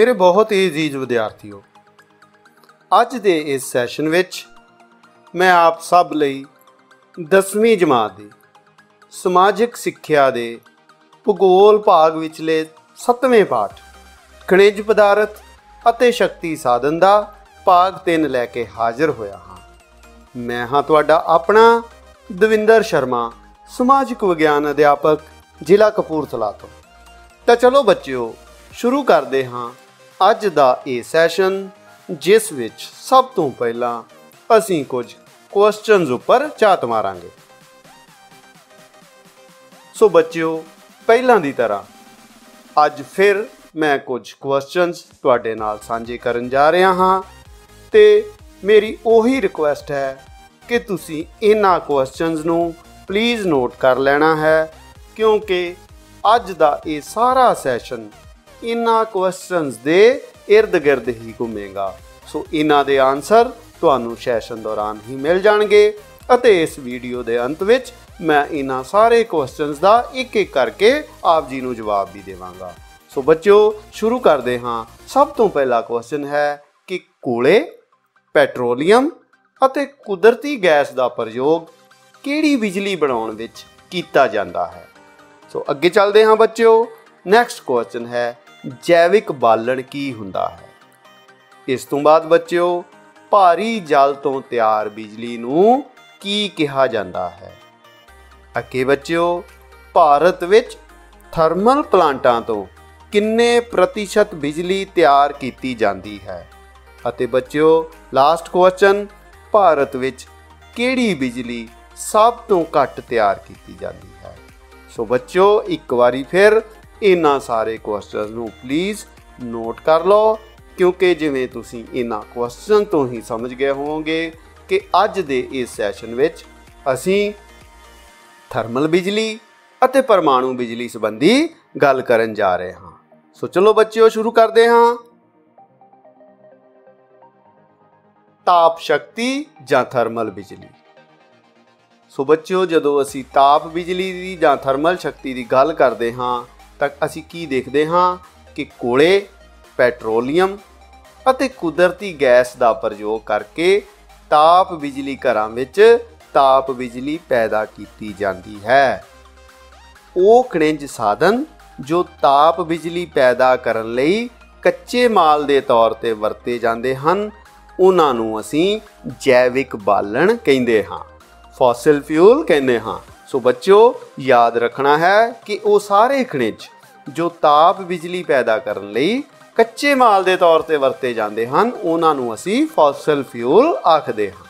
ਮੇਰੇ ਬਹੁਤ ਹੀ ਅਜ਼ੀਜ਼ ਵਿਦਿਆਰਥੀਓ, ਅੱਜ ਦੇ ਇਸ ਸੈਸ਼ਨ ਵਿੱਚ ਮੈਂ ਆਪ ਸਭ ਲਈ 10ਵੀਂ ਜਮਾਤ ਦੀ ਸਮਾਜਿਕ ਸਿੱਖਿਆ ਦੇ ਭੂਗੋਲ ਭਾਗ ਵਿਚਲੇ 7ਵੇਂ ਪਾਠ, ਖਣਿਜ ਪਦਾਰਥ ਅਤੇ ਸ਼ਕਤੀ ਸਾਧਨ ਦਾ ਭਾਗ 3 ਲੈ ਕੇ ਹਾਜ਼ਰ ਹੋਇਆ ਹਾਂ। ਮੈਂ ਹਾਂ ਤੁਹਾਡਾ ਆਪਣਾ ਦਵਿੰਦਰ ਸ਼ਰਮਾ, ਸਮਾਜਿਕ ਵਿਗਿਆਨ ਅਧਿਆਪਕ, ਜ਼ਿਲ੍ਹਾ ਕਪੂਰਥਲਾ ਤੋਂ। ਤਾਂ ਚਲੋ ਬੱਚਿਓ, ਸ਼ੁਰੂ ਕਰਦੇ ਹਾਂ ਅੱਜ ਦਾ ਇਹ ਸੈਸ਼ਨ ਜਿਸ ਵਿੱਚ ਸਭ ਤੋਂ ਪਹਿਲਾਂ ਅਸੀਂ ਕੁਝ ਕੁਐਸਚਨਸ ਉੱਪਰ ਝਾਤ ਮਾਰਾਂਗੇ। ਸੋ ਬੱਚਿਓ, ਪਹਿਲਾਂ ਦੀ ਤਰ੍ਹਾਂ, ਅੱਜ ਫਿਰ ਮੈਂ ਕੁਝ ਕੁਐਸਚਨਸ ਤੁਹਾਡੇ ਨਾਲ ਸਾਂਝੇ ਕਰਨ ਜਾ ਰਿਹਾ ਹਾਂ ਤੇ ਮੇਰੀ ਉਹੀ ਰਿਕੁਐਸਟ ਹੈ ਕਿ ਤੁਸੀਂ ਇਹਨਾਂ ਕੁਐਸਚਨਸ ਨੂੰ ਪਲੀਜ਼ ਨੋਟ ਕਰ ਲੈਣਾ ਹੈ ਕਿਉਂਕਿ ਅੱਜ ਦਾ ਇਹ ਸਾਰਾ ਸੈਸ਼ਨ ਇਹਨਾਂ ਕੁਐਸਚਨਸ ਦੇ ird-gird ਹੀ ਘੁੰਮੇਗਾ। ਸੋ ਇਹਨਾਂ ਦੇ ਆਨਸਰ ਤੁਹਾਨੂੰ ਸੈਸ਼ਨ ਦੌਰਾਨ ਹੀ ਮਿਲ ਜਾਣਗੇ ਅਤੇ ਇਸ ਵੀਡੀਓ ਦੇ ਅੰਤ ਵਿੱਚ ਮੈਂ ਇਹਨਾਂ ਸਾਰੇ ਕੁਐਸਚਨਸ ਦਾ ਇੱਕ ਇੱਕ ਕਰਕੇ ਆਪ ਜੀ ਨੂੰ ਜਵਾਬ ਵੀ ਦੇਵਾਂਗਾ। ਸੋ ਬੱਚਿਓ, ਸ਼ੁਰੂ ਕਰਦੇ ਹਾਂ। ਸਭ ਤੋਂ ਪਹਿਲਾ ਕੁਐਸਚਨ ਹੈ ਕਿ ਕੋਲੇ ਪੈਟਰੋਲੀਅਮ ਅਤੇ ਕੁਦਰਤੀ ਗੈਸ ਦਾ ਪ੍ਰਯੋਗ ਕਿਹੜੀ ਬਿਜਲੀ ਬਣਾਉਣ ਵਿੱਚ ਕੀਤਾ ਜਾਂਦਾ ਹੈ? ਸੋ ਅੱਗੇ ਚੱਲਦੇ ਹਾਂ ਬੱਚਿਓ। ਨੈਕਸਟ ਕੁਐਸਚਨ ਹੈ ਜੈਵਿਕ ਬਾਲਣ ਕੀ ਹੁੰਦਾ ਹੈ? ਇਸ ਤੋਂ ਬਾਅਦ ਬੱਚਿਓ, ਭਾਰੀ ਜਲ ਤੋਂ ਤਿਆਰ ਬਿਜਲੀ ਨੂੰ ਕੀ ਕਿਹਾ ਜਾਂਦਾ ਹੈ? ਅੱਗੇ ਬੱਚਿਓ, ਭਾਰਤ ਵਿੱਚ ਥਰਮਲ ਪਲਾਂਟਾਂ ਤੋਂ ਕਿੰਨੇ ਪ੍ਰਤੀਸ਼ਤ ਬਿਜਲੀ ਤਿਆਰ ਕੀਤੀ ਜਾਂਦੀ ਹੈ? ਅਤੇ ਬੱਚਿਓ ਲਾਸਟ ਕੁਐਸਚਨ ਭਾਰਤ ਵਿੱਚ ਕਿਹੜੀ ਬਿਜਲੀ ਸਭ ਤੋਂ ਘੱਟ ਤਿਆਰ ਕੀਤੀ ਜਾਂਦੀ ਹੈ? ਸੋ ਬੱਚਿਓ, ਇੱਕ ਵਾਰੀ ਫਿਰ ਇਹਨਾਂ ਸਾਰੇ ਕੁਐਸਚਨਸ ਨੂੰ ਪਲੀਜ਼ ਨੋਟ ਕਰ ਲਓ, ਕਿਉਂਕਿ ਜਿਵੇਂ ਤੁਸੀਂ ਇਹਨਾਂ ਕੁਐਸਚਨ ਤੋਂ ਹੀ ਸਮਝ ਗਏ ਹੋਵੋਗੇ ਕਿ ਅੱਜ ਦੇ ਇਸ ਸੈਸ਼ਨ ਵਿੱਚ ਅਸੀਂ ਥਰਮਲ ਬਿਜਲੀ ਅਤੇ ਪਰਮਾਣੂ ਬਿਜਲੀ ਸੰਬੰਧੀ ਗੱਲ ਕਰਨ ਜਾ ਰਹੇ ਹਾਂ। ਸੋ ਚਲੋ ਬੱਚਿਓ, ਸ਼ੁਰੂ ਕਰਦੇ ਹਾਂ। ਤਾਪ ਸ਼ਕਤੀ ਜਾਂ ਥਰਮਲ ਬਿਜਲੀ? ਸੋ ਬੱਚਿਓ, ਜਦੋਂ ਅਸੀਂ ਤਾਪ ਬਿਜਲੀ ਦੀ ਜਾਂ ਥਰਮਲ ਸ਼ਕਤੀ ਦੀ ਗੱਲ ਕਰਦੇ ਹਾਂ ਤਾਂ ਅਸੀਂ ਕੀ ਦੇਖਦੇ ਹਾਂ ਕਿ ਕੋਲੇ ਪੈਟਰੋਲੀਅਮ ਅਤੇ ਕੁਦਰਤੀ ਗੈਸ ਦਾ ਪ੍ਰਯੋਗ ਕਰਕੇ ਤਾਪ ਬਿਜਲੀ ਘਰਾਂ ਵਿੱਚ ਤਾਪ ਬਿਜਲੀ ਪੈਦਾ ਕੀਤੀ ਜਾਂਦੀ ਹੈ। ਉਹ ਖਣਿਜ ਸਾਧਨ ਜੋ ਤਾਪ ਬਿਜਲੀ ਪੈਦਾ ਕਰਨ ਲਈ ਕੱਚੇ ਮਾਲ ਦੇ ਤੌਰ ਤੇ ਵਰਤੇ ਜਾਂਦੇ ਹਨ, ਉਹਨਾਂ ਨੂੰ ਅਸੀਂ ਜੈਵਿਕ ਬਾਲਣ ਕਹਿੰਦੇ ਹਾਂ। ਫੋਸਿਲ ਫਿਊਲ ਕਹਿੰਦੇ ਹਾਂ। ਸੋ ਬੱਚਿਓ, ਯਾਦ ਰੱਖਣਾ ਹੈ ਕਿ ਉਹ ਸਾਰੇ ਖਣਿਜ ਜੋ ਤਾਪ ਬਿਜਲੀ ਪੈਦਾ ਕਰਨ ਲਈ ਕੱਚੇ ਮਾਲ ਦੇ ਤੌਰ ਤੇ ਵਰਤੇ ਜਾਂਦੇ ਹਨ, ਉਹਨਾਂ ਨੂੰ ਅਸੀਂ ਫੋਸਲ ਫਿਊਲ ਆਖਦੇ ਹਾਂ।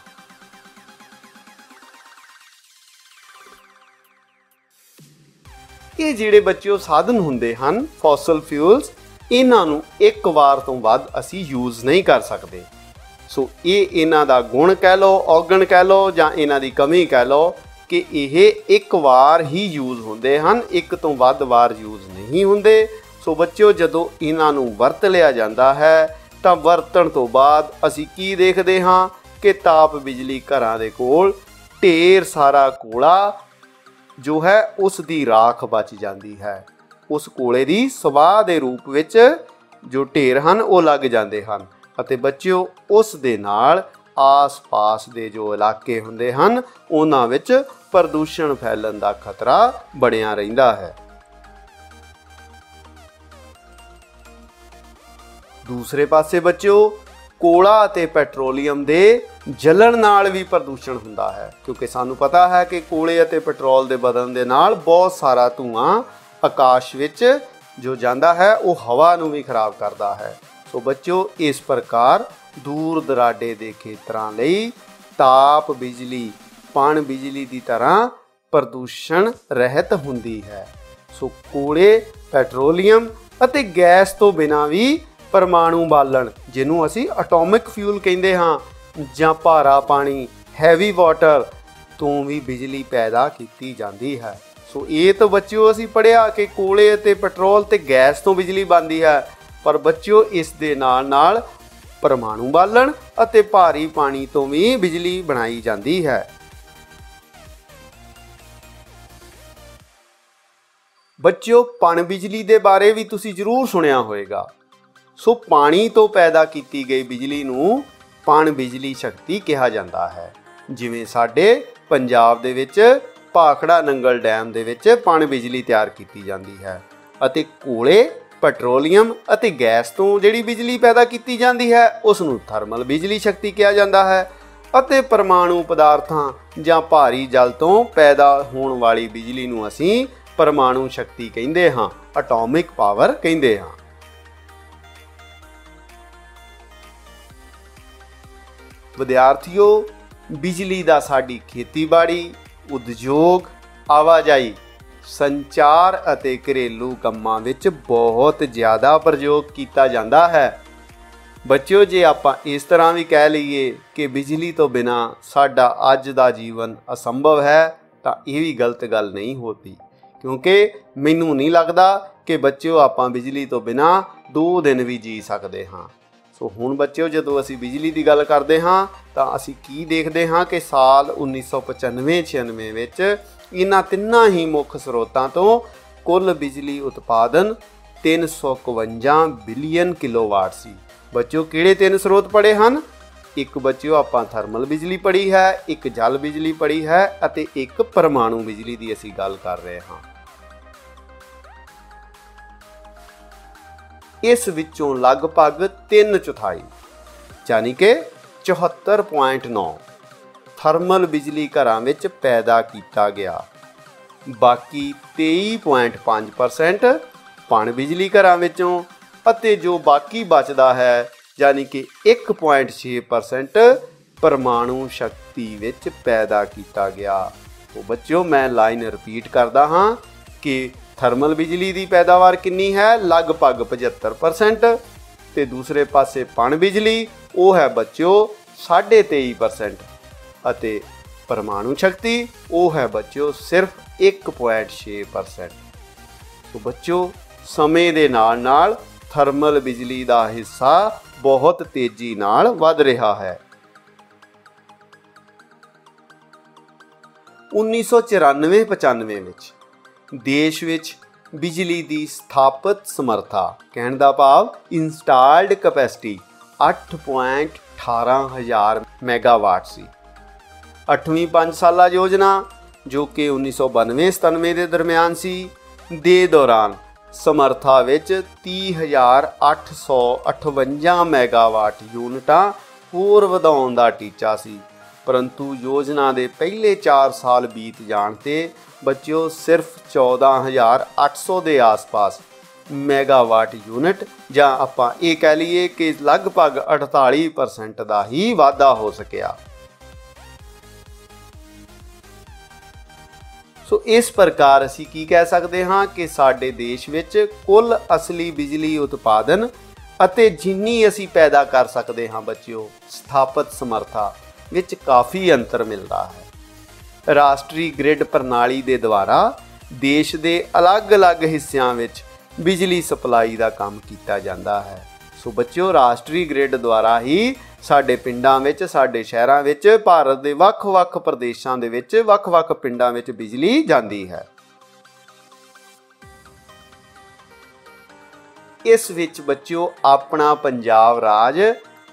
ਇਹ ਜਿਹੜੇ ਬੱਚਿਓ ਸਾਧਨ ਹੁੰਦੇ ਹਨ, ਫੋਸਲ ਫਿਊਲਸ, ਇਹਨਾਂ ਨੂੰ ਇੱਕ ਵਾਰ ਤੋਂ ਵੱਧ ਅਸੀਂ ਯੂਜ਼ ਨਹੀਂ ਕਰ ਸਕਦੇ। ਸੋ ਇਹ ਇਹਨਾਂ ਦਾ ਗੁਣ ਕਹਿ ਲਓ, ਔਗਣ ਕਹਿ ਲਓ ਜਾਂ ਇਹਨਾਂ ਦੀ ਕਮੀ ਕਹਿ ਲਓ ਕਿ ਇਹ ਇੱਕ ਵਾਰ ਹੀ ਯੂਜ਼ ਹੁੰਦੇ ਹਨ, ਇੱਕ ਤੋਂ ਵੱਧ ਵਾਰ ਯੂਜ਼ ਨਹੀਂ ਹੁੰਦੇ। ਸੋ ਬੱਚਿਓ, ਜਦੋਂ ਇਹਨਾਂ ਨੂੰ ਵਰਤ ਲਿਆ ਜਾਂਦਾ ਹੈ, ਤਾਂ ਵਰਤਣ ਤੋਂ ਬਾਅਦ ਅਸੀਂ ਕੀ ਦੇਖਦੇ ਹਾਂ ਕਿ ਤਾਪ ਬਿਜਲੀ ਘਰਾਂ ਦੇ ਕੋਲ ਢੇਰ ਸਾਰਾ ਕੋਲਾ ਜੋ ਹੈ, ਉਸ ਦੀ ਰਾਖ ਬਚ ਜਾਂਦੀ ਹੈ। ਉਸ ਕੋਲੇ ਦੀ ਸਵਾਹ ਦੇ ਰੂਪ ਵਿੱਚ ਜੋ ਢੇਰ ਹਨ, ਉਹ ਲੱਗ ਜਾਂਦੇ ਹਨ। ਅਤੇ ਬੱਚਿਓ, ਉਸ ਦੇ ਨਾਲ ਆਸ-ਪਾਸ ਦੇ ਜੋ ਇਲਾਕੇ ਹੁੰਦੇ ਹਨ, ਉਹਨਾਂ ਵਿੱਚ ਪ੍ਰਦੂਸ਼ਣ ਫੈਲਣ ਦਾ ਖਤਰਾ ਬਣਿਆ ਰਹਿੰਦਾ ਹੈ। ਦੂਸਰੇ ਪਾਸੇ ਬੱਚਿਓ, ਕੋਲਾ ਅਤੇ ਪੈਟਰੋਲੀਅਮ ਦੇ ਜਲਣ ਨਾਲ ਵੀ ਪ੍ਰਦੂਸ਼ਣ ਹੁੰਦਾ ਹੈ, ਕਿਉਂਕਿ ਸਾਨੂੰ ਪਤਾ ਹੈ ਕਿ ਕੋਲੇ ਅਤੇ ਪੈਟਰੋਲ ਦੇ ਬਦਲਣ ਦੇ ਨਾਲ ਬਹੁਤ ਸਾਰਾ ਧੂਆਂ ਆਕਾਸ਼ ਵਿੱਚ ਜੋ ਜਾਂਦਾ ਹੈ, ਉਹ ਹਵਾ ਨੂੰ ਵੀ ਖਰਾਬ ਕਰਦਾ ਹੈ। ਸੋ ਬੱਚਿਓ, ਇਸ ਪ੍ਰਕਾਰ ਦੂਰ ਦਰਾਡੇ ਦੇ ਖੇਤਰਾਂ ਲਈ ਤਾਪ ਬਿਜਲੀ ਪਣ ਬਿਜਲੀ ਦੀ ਤਰ੍ਹਾਂ ਪ੍ਰਦੂਸ਼ਣ ਰਹਿਤ ਹੁੰਦੀ ਹੈ। ਸੋ ਕੋਲੇ, ਪੈਟਰੋਲੀਅਮ ਅਤੇ ਗੈਸ ਤੋਂ ਬਿਨਾਂ ਵੀ ਪਰਮਾਣੂ ਬਾਲਣ, ਜਿਹਨੂੰ ਅਸੀਂ ਐਟੋਮਿਕ ਫਿਊਲ ਕਹਿੰਦੇ ਹਾਂ, ਜਾਂ ਭਾਰਾ ਪਾਣੀ ਹੈਵੀ ਵਾਟਰ ਤੋਂ ਵੀ ਬਿਜਲੀ ਪੈਦਾ ਕੀਤੀ ਜਾਂਦੀ ਹੈ। ਸੋ ਇਹ ਤਾਂ ਬੱਚਿਓ ਅਸੀਂ ਪੜਿਆ ਕਿ ਕੋਲੇ ਅਤੇ ਪੈਟਰੋਲ ਤੇ ਗੈਸ ਤੋਂ ਬਿਜਲੀ ਬਣਦੀ ਹੈ, ਪਰ ਬੱਚਿਓ ਇਸ ਦੇ ਨਾਲ ਨਾਲ ਪਰਮਾਣੂ ਬਾਲਣ ਅਤੇ ਭਾਰੀ ਪਾਣੀ ਤੋਂ ਵੀ ਬਿਜਲੀ ਬਣਾਈ ਜਾਂਦੀ ਹੈ। ਬੱਚਿਓ, ਪਣ ਬਿਜਲੀ ਦੇ ਬਾਰੇ ਵੀ ਤੁਸੀਂ ਜ਼ਰੂਰ ਸੁਣਿਆ ਹੋਵੇਗਾ। ਸੋ ਪਾਣੀ ਤੋਂ ਪੈਦਾ ਕੀਤੀ ਗਈ ਬਿਜਲੀ ਨੂੰ ਪਣ ਬਿਜਲੀ ਸ਼ਕਤੀ ਕਿਹਾ ਜਾਂਦਾ ਹੈ। ਜਿਵੇਂ ਸਾਡੇ ਪੰਜਾਬ ਦੇ ਵਿੱਚ ਭਾਖੜਾ ਨੰਗਲ ਡੈਮ ਦੇ ਵਿੱਚ ਪਣ ਬਿਜਲੀ ਤਿਆਰ ਕੀਤੀ ਜਾਂਦੀ ਹੈ ਅਤੇ ਕੋਲੇ ਪੈਟਰੋਲੀਅਮ ਅਤੇ ਗੈਸ ਤੋਂ ਜਿਹੜੀ ਬਿਜਲੀ ਪੈਦਾ ਕੀਤੀ ਜਾਂਦੀ ਹੈ ਉਸ ਨੂੰ ਥਰਮਲ ਬਿਜਲੀ ਸ਼ਕਤੀ ਕਿਹਾ ਜਾਂਦਾ ਹੈ ਅਤੇ ਪਰਮਾਣੂ ਪਦਾਰਥਾਂ ਜਾਂ ਭਾਰੀ ਜਲ ਤੋਂ ਪੈਦਾ ਹੋਣ ਵਾਲੀ ਬਿਜਲੀ ਨੂੰ ਅਸੀਂ ਪਰਮਾਣੂ ਸ਼ਕਤੀ ਕਹਿੰਦੇ ਹਾਂ ਐਟੋਮਿਕ ਪਾਵਰ ਕਹਿੰਦੇ ਹਾਂ। ਵਿਦਿਆਰਥੀਓ, ਬਿਜਲੀ ਦਾ ਸਾਡੀ ਖੇਤੀਬਾੜੀ, ਉਦਯੋਗ, ਆਵਾਜਾਈ, ਸੰਚਾਰ ਅਤੇ ਘਰੇਲੂ ਕੰਮਾਂ ਵਿੱਚ ਬਹੁਤ ਜ਼ਿਆਦਾ ਪ੍ਰਯੋਗ ਕੀਤਾ ਜਾਂਦਾ ਹੈ। ਬੱਚਿਓ, ਜੇ ਆਪਾਂ ਇਸ ਤਰ੍ਹਾਂ ਵੀ ਕਹਿ ਲਈਏ ਕਿ ਬਿਜਲੀ ਤੋਂ ਬਿਨਾ ਸਾਡਾ ਅੱਜ ਦਾ ਜੀਵਨ ਅਸੰਭਵ ਹੈ, ਤਾਂ ਇਹ ਵੀ ਗਲਤ ਗੱਲ ਨਹੀਂ ਹੋਤੀ। ਕਿਉਂਕਿ ਮੈਨੂੰ ਨਹੀਂ ਲੱਗਦਾ ਕਿ ਬੱਚਿਓ ਆਪਾਂ ਬਿਜਲੀ ਤੋਂ ਬਿਨਾ 2 ਦਿਨ ਵੀ ਜੀ ਸਕਦੇ ਹਾਂ। ਸੋ ਹੁਣ ਬੱਚਿਓ, ਜਦੋਂ ਅਸੀਂ ਬਿਜਲੀ ਦੀ ਗੱਲ ਕਰਦੇ ਹਾਂ, ਤਾਂ ਅਸੀਂ ਕੀ ਦੇਖਦੇ ਹਾਂ ਕਿ ਸਾਲ 1995-96 ਵਿੱਚ ਇਹਨਾਂ ਤਿੰਨਾਂ ਹੀ ਮੁੱਖ ਸਰੋਤਾਂ ਤੋਂ ਕੁੱਲ ਬਿਜਲੀ ਉਤਪਾਦਨ 351 ਬਿਲੀਅਨ ਕਿਲੋਵਾਟ ਸੀ। ਬੱਚਿਓ, ਕਿਹੜੇ ਤਿੰਨ ਸਰੋਤ ਪੜੇ ਹਨ? ਇੱਕ ਬੱਚਿਓ, ਆਪਾਂ ਥਰਮਲ ਬਿਜਲੀ ਪੜੀ ਹੈ, ਇੱਕ ਜਲ ਬਿਜਲੀ ਪੜੀ ਹੈ ਅਤੇ ਇੱਕ ਪਰਮਾਣੂ ਬਿਜਲੀ ਦੀ ਅਸੀਂ ਗੱਲ ਕਰ ਰਹੇ ਹਾਂ। ਇਸ ਵਿੱਚੋਂ ਲਗਭਗ 3 ਚੌਥਾਈ ਯਾਨੀ ਕਿ 74.9 ਥਰਮਲ ਬਿਜਲੀ ਘਰਾਂ ਵਿੱਚ ਪੈਦਾ ਕੀਤਾ ਗਿਆ। ਬਾਕੀ 23.5% ਪਣ ਬਿਜਲੀ ਘਰਾਂ ਵਿੱਚੋਂ ਅਤੇ ਜੋ ਬਾਕੀ ਬਚਦਾ ਹੈ ਯਾਨੀ ਕਿ 1.6% ਪਰਮਾਣੂ ਸ਼ਕਤੀ ਵਿੱਚ ਪੈਦਾ ਕੀਤਾ ਗਿਆ। ਉਹ ਬੱਚਿਓ, ਮੈਂ ਲਾਈਨ ਰਿਪੀਟ ਕਰਦਾ ਹਾਂ ਕਿ ਥਰਮਲ ਬਿਜਲੀ ਦੀ ਪੈਦਾਵਾਰ ਕਿੰਨੀ ਹੈ? ਲਗਭਗ 75% ਤੇ ਦੂਸਰੇ ਪਾਸੇ ਪਣ ਬਿਜਲੀ, ਉਹ ਹੈ ਬੱਚਿਓ 23.5% ਅਤੇ ਪਰਮਾਣੂ ਸ਼ਕਤੀ, ਉਹ ਹੈ ਬੱਚਿਓ ਸਿਰਫ 1.6% ਸੋ ਬੱਚਿਓ, ਸਮੇਂ ਦੇ ਨਾਲ ਨਾਲ ਥਰਮਲ ਬਿਜਲੀ ਦਾ ਹਿੱਸਾ ਬਹੁਤ ਤੇਜ਼ੀ ਨਾਲ ਵੱਧ ਰਿਹਾ ਹੈ। 1994-95 ਵਿੱਚ ਦੇਸ਼ ਵਿੱਚ ਬਿਜਲੀ ਦੀ ਸਥਾਪਿਤ ਸਮਰੱਥਾ ਕਹਿਣ ਦਾ ਭਾਵ ਇੰਸਟਾਲਡ ਕਪੈਸਿਟੀ 8.18 ਹਜ਼ਾਰ ਮੈਗਾਵਾਟ ਸੀ। 8ਵੀਂ 5 ਸਾਲਾ ਯੋਜਨਾ, ਜੋ ਕਿ 1992-97 ਦੇ ਦਰਮਿਆਨ ਸੀ, ਦੇ ਦੌਰਾਨ ਸਮਰੱਥਾ ਵਿੱਚ 30858 ਮੈਗਾਵਾਟ ਯੂਨਿਟਾਂ ਹੋਰ ਵਧਾਉਣ ਦਾ ਟੀਚਾ ਸੀ। ਪਰੰਤੂ ਯੋਜਨਾ ਦੇ ਪਹਿਲੇ 4 ਸਾਲ ਬੀਤ ਜਾਣ ਤੇ ਬੱਚਿਓ, ਸਿਰਫ 14800 ਦੇ ਆਸ-ਪਾਸ ਮੈਗਾਵਾਟ ਯੂਨਿਟ, ਜਾਂ ਆਪਾਂ ਇਹ ਕਹਿ ਲਈਏ ਕਿ ਲਗਭਗ 48% ਦਾ ਹੀ ਵਾਧਾ ਹੋ ਸਕਿਆ। ਸੋ ਇਸ ਪ੍ਰਕਾਰ ਅਸੀਂ ਕੀ ਕਹਿ ਸਕਦੇ ਹਾਂ ਕਿ ਸਾਡੇ ਦੇਸ਼ ਵਿੱਚ ਕੁੱਲ ਅਸਲੀ ਬਿਜਲੀ ਉਤਪਾਦਨ ਅਤੇ ਜਿੰਨੀ ਅਸੀਂ ਪੈਦਾ ਕਰ ਸਕਦੇ ਹਾਂ ਬੱਚਿਓ, ਸਥਾਪਿਤ ਸਮਰੱਥਾ ਵਿੱਚ ਕਾਫੀ ਅੰਤਰ ਮਿਲਦਾ ਹੈ। ਰਾਸ਼ਟਰੀ ਗ੍ਰਿਡ ਪ੍ਰਣਾਲੀ ਦੇ ਦੁਆਰਾ ਦੇਸ਼ ਦੇ ਅਲੱਗ-ਅਲੱਗ ਹਿੱਸਿਆਂ ਵਿੱਚ ਬਿਜਲੀ ਸਪਲਾਈ ਦਾ ਕੰਮ ਕੀਤਾ ਜਾਂਦਾ ਹੈ। ਸੋ ਬੱਚਿਓ, ਰਾਸ਼ਟਰੀ ਗ੍ਰਿਡ ਦੁਆਰਾ ਹੀ ਸਾਡੇ ਪਿੰਡਾਂ ਵਿੱਚ, ਸਾਡੇ ਸ਼ਹਿਰਾਂ ਵਿੱਚ, ਭਾਰਤ ਦੇ ਵੱਖ-ਵੱਖ ਪ੍ਰਦੇਸ਼ਾਂ ਦੇ ਵਿੱਚ, ਵੱਖ-ਵੱਖ ਪਿੰਡਾਂ ਵਿੱਚ ਬਿਜਲੀ ਜਾਂਦੀ ਹੈ। ਇਸ ਵਿੱਚ ਬੱਚਿਓ, ਆਪਣਾ ਪੰਜਾਬ ਰਾਜ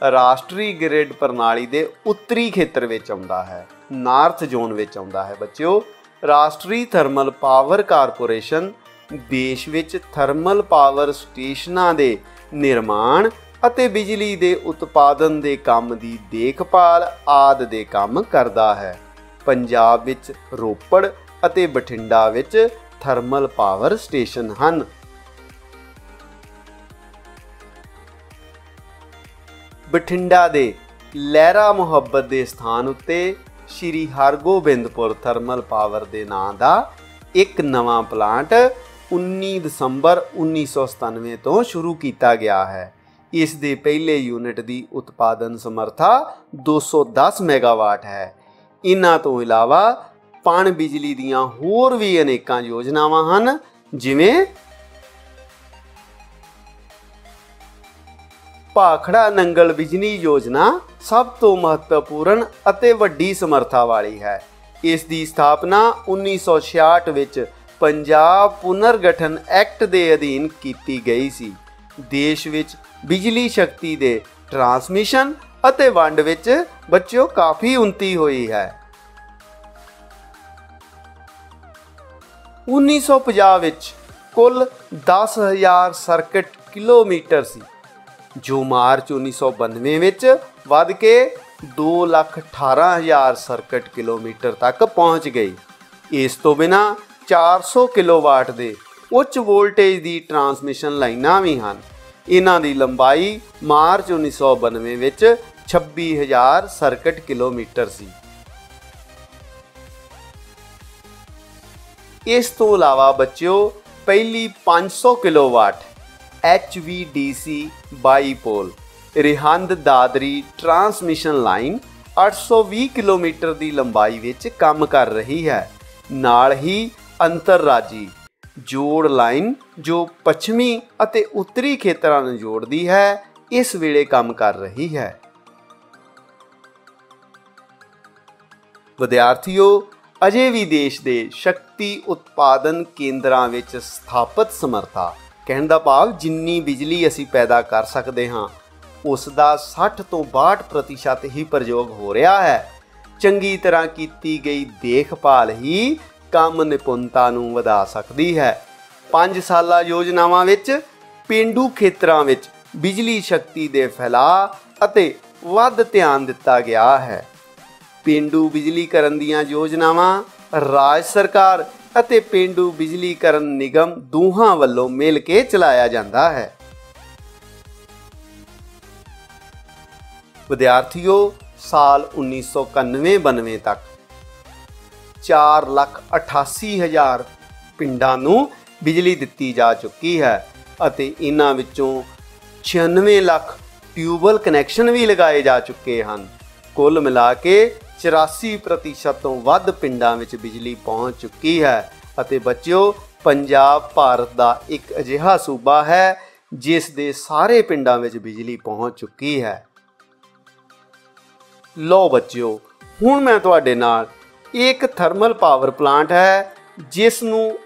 ਰਾਸ਼ਟਰੀ ਗ੍ਰਿਡ ਪ੍ਰਣਾਲੀ ਦੇ ਉੱਤਰੀ ਖੇਤਰ ਵਿੱਚ ਆਉਂਦਾ ਹੈ, ਨਾਰਥ ਜ਼ੋਨ ਵਿੱਚ ਆਉਂਦਾ ਹੈ। ਬੱਚਿਓ, ਰਾਸ਼ਟਰੀ ਥਰਮਲ ਪਾਵਰ ਕਾਰਪੋਰੇਸ਼ਨ ਦੇਸ਼ ਵਿੱਚ ਥਰਮਲ ਪਾਵਰ ਸਟੇਸ਼ਨਾਂ ਦੇ ਨਿਰਮਾਣ ਅਤੇ ਬਿਜਲੀ ਦੇ ਉਤਪਾਦਨ ਦੇ ਕੰਮ ਦੀ ਦੇਖਭਾਲ ਆਦ ਦੇ ਕੰਮ ਕਰਦਾ ਹੈ। ਪੰਜਾਬ ਵਿੱਚ ਰੋਪੜ ਅਤੇ ਬਠਿੰਡਾ ਵਿੱਚ ਥਰਮਲ ਪਾਵਰ ਸਟੇਸ਼ਨ ਹਨ। ਬਠਿੰਡਾ ਦੇ ਲਹਿਰਾ ਮੁਹੱਬਤ ਦੇ ਸਥਾਨ ਉੱਤੇ ਸ਼੍ਰੀ ਹਰਗੋਬਿੰਦਪੁਰ ਥਰਮਲ ਪਾਵਰ ਦੇ ਨਾਂ ਦਾ ਇੱਕ ਨਵਾਂ ਪਲਾਂਟ 19 ਦਸੰਬਰ 1997 ਤੋਂ ਸ਼ੁਰੂ ਕੀਤਾ ਗਿਆ ਹੈ। ਇਸ ਦੇ ਪਹਿਲੇ ਯੂਨਿਟ ਦੀ ਉਤਪਾਦਨ ਸਮਰੱਥਾ 210 ਮੈਗਾਵਾਟ ਹੈ। ਇਹਨਾਂ ਤੋਂ ਇਲਾਵਾ ਪਣ ਬਿਜਲੀ ਦੀਆਂ ਹੋਰ ਵੀ ਅਨੇਕਾਂ ਯੋਜਨਾਵਾਂ ਹਨ, ਜਿਵੇਂ ਭਾਖੜਾ ਨੰਗਲ ਬਿਜਲੀ ਯੋਜਨਾ ਸਭ ਤੋਂ ਮਹੱਤਵਪੂਰਨ ਅਤੇ ਵੱਡੀ ਸਮਰੱਥਾ ਵਾਲੀ ਹੈ। ਇਸ ਦੀ ਸਥਾਪਨਾ 1966 ਵਿੱਚ ਪੰਜਾਬ ਪੁਨਰਗਠਨ ਐਕਟ ਦੇ ਅਧੀਨ ਕੀਤੀ ਗਈ ਸੀ। ਦੇਸ਼ ਵਿੱਚ ਬਿਜਲੀ ਸ਼ਕਤੀ ਦੇ ਟਰਾਂਸਮਿਸ਼ਨ ਅਤੇ ਵੰਡ ਵਿੱਚ ਬੱਚਿਓ ਕਾਫੀ ਉન્નਤੀ ਹੋਈ ਹੈ। 1950 ਵਿੱਚ ਕੁੱਲ 10000 ਸਰਕਟ ਕਿਲੋਮੀਟਰ ਸੀ। ਜੋ ਮਾਰਚ 1992 ਵਿੱਚ ਵੱਧ ਕੇ 218000 ਸਰਕਟ ਕਿਲੋਮੀਟਰ ਤੱਕ ਪਹੁੰਚ ਗਈ। ਇਸ ਤੋਂ ਬਿਨਾ 400 ਕਿਲੋਵਾਟ ਦੇ ਉੱਚ ਵੋਲਟੇਜ ਦੀ ਟਰਾਂਸਮਿਸ਼ਨ ਲਾਈਨਾਂ ਵੀ ਹਨ। ਇਹਨਾਂ ਦੀ ਲੰਬਾਈ ਮਾਰਚ 1992 ਵਿੱਚ 26000 ਸਰਕਟ ਕਿਲੋਮੀਟਰ ਸੀ। ਇਸ ਤੋਂ ਇਲਾਵਾ ਬੱਚਿਓ, ਪਹਿਲੀ 500 kilowatt HVDC bipole. Rihand Dadri transmission line 820 kilometre ਦੀ ਲੰਬਾਈ ਵਿੱਚ ਕੰਮ ਕਰ ਰਹੀ ਹੈ। ਨਾਲ ਹੀ ਅੰਤਰਰਾਜੀ ਜੋੜ ਲਾਈਨ ਜੋ ਪੱਛਮੀ ਅਤੇ ਉੱਤਰੀ ਖੇਤਰਾਂ ਨੂੰ ਜੋੜਦੀ ਹੈ, ਇਸ ਵੇਲੇ ਕੰਮ ਕਰ ਰਹੀ ਹੈ। ਵਿਦਿਆਰਥੀਓ, ਅਜੇ ਵੀ ਦੇਸ਼ ਦੇ ਸ਼ਕਤੀ ਉਤਪਾਦਨ ਕੇਂਦਰਾਂ ਵਿੱਚ ਸਥਾਪਿਤ ਸਮਰੱਥਾ ਕਹਿਣ ਦਾ ਭਾਵ ਜਿੰਨੀ ਬਿਜਲੀ ਅਸੀਂ ਪੈਦਾ ਕਰ ਸਕਦੇ ਹਾਂ, ਉਸ ਦਾ 60 ਤੋਂ 62% ਹੀ ਪ੍ਰਯੋਗ ਹੋ ਰਿਹਾ ਹੈ। ਚੰਗੀ ਤਰ੍ਹਾਂ ਕੀਤੀ ਗਈ ਦੇਖਭਾਲ ਹੀ ਕੰਮ ਨਿਪੁੰਨਤਾ ਨੂੰ ਵਧਾ ਸਕਦੀ ਹੈ। 5 ਸਾਲਾ ਯੋਜਨਾਵਾਂ ਵਿੱਚ, ਪਿੰਡੂ ਖੇਤਰਾਂ ਵਿੱਚ ਬਿਜਲੀ ਸ਼ਕਤੀ ਦੇ ਫੈਲਾਅ ਅਤੇ ਵੱਧ ਧਿਆਨ ਦਿੱਤਾ ਗਿਆ ਹੈ। ਪਿੰਡੂ ਬਿਜਲੀਕਰਨ ਦੀਆਂ ਯੋਜਨਾਵਾਂ, ਰਾਜ ਸਰਕਾਰ ਅਤੇ ਪਿੰਡੂ ਬਿਜਲੀਕਰਨ ਨਿਗਮ ਦੋਹਾਂ ਵੱਲੋਂ ਮਿਲ ਕੇ ਚਲਾਇਆ ਜਾਂਦਾ ਹੈ। ਵਿਦਿਆਰਥੀਓ, ਸਾਲ 1991-92 ਤੱਕ 488000 ਪਿੰਡਾਂ ਨੂੰ ਬਿਜਲੀ ਦਿੱਤੀ ਜਾ ਚੁੱਕੀ ਹੈ ਅਤੇ ਇਹਨਾਂ ਵਿੱਚੋਂ 96 ਲੱਖ ਟਿਊਬਲ ਕਨੈਕਸ਼ਨ ਵੀ ਲਗਾਏ ਜਾ ਚੁੱਕੇ ਹਨ। ਕੁੱਲ ਮਿਲਾ ਕੇ 84% ਤੋਂ ਵੱਧ ਪਿੰਡਾਂ ਵਿੱਚ ਬਿਜਲੀ ਪਹੁੰਚ ਚੁੱਕੀ ਹੈ। ਅਤੇ ਬੱਚਿਓ, ਪੰਜਾਬ ਭਾਰਤ ਦਾ ਇੱਕ ਅਜਿਹਾ ਸੂਬਾ ਹੈ, ਜਿਸ ਦੇ ਸਾਰੇ ਪਿੰਡਾਂ ਵਿੱਚ ਬਿਜਲੀ ਪਹੁੰਚ ਚੁੱਕੀ ਹੈ। ਲੋ ਬੱਚਿਓ, ਹੁਣ ਮੈਂ ਤੁਹਾਡੇ ਨਾਲ ਇੱਕ ਥਰਮਲ ਪਾਵਰ ਪਲਾਂਟ ਹੈ, ਜਿਸ ਨੂੰ